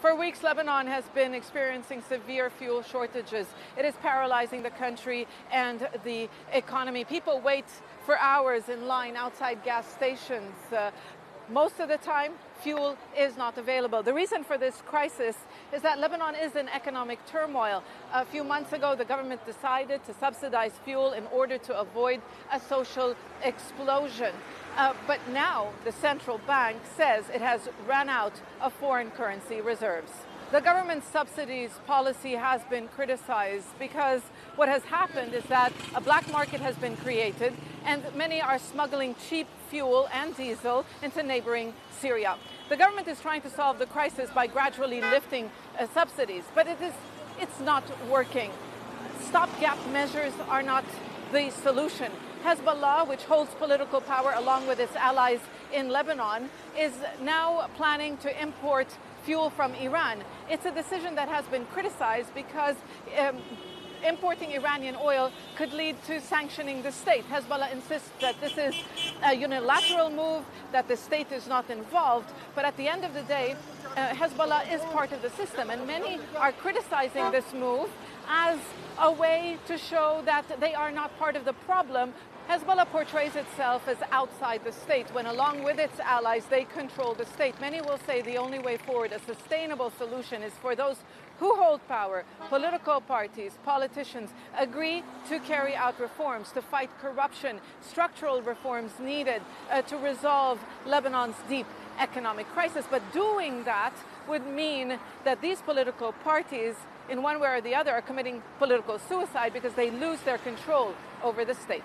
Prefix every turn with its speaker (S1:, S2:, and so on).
S1: For weeks, Lebanon has been experiencing severe fuel shortages. It is paralyzing the country and the economy. People wait for hours in line outside gas stations. Uh, most of the time, fuel is not available. The reason for this crisis is that Lebanon is in economic turmoil. A few months ago, the government decided to subsidize fuel in order to avoid a social explosion. Uh, but now the central bank says it has run out of foreign currency reserves. The government's subsidies policy has been criticized because what has happened is that a black market has been created and many are smuggling cheap fuel and diesel into neighboring Syria. The government is trying to solve the crisis by gradually lifting uh, subsidies, but it is, it's not working. Stopgap measures are not the solution. Hezbollah, which holds political power along with its allies in Lebanon, is now planning to import fuel from Iran. It's a decision that has been criticized because um, importing Iranian oil could lead to sanctioning the state. Hezbollah insists that this is a unilateral move, that the state is not involved. But at the end of the day, uh, Hezbollah is part of the system, and many are criticizing this move as a way to show that they are not part of the problem. Hezbollah portrays itself as outside the state when, along with its allies, they control the state. Many will say the only way forward, a sustainable solution, is for those who hold power, political parties, politicians, agree to carry out reforms, to fight corruption, structural reforms needed uh, to resolve Lebanon's deep economic crisis. But doing that would mean that these political parties, in one way or the other, are committing political suicide because they lose their control over the state.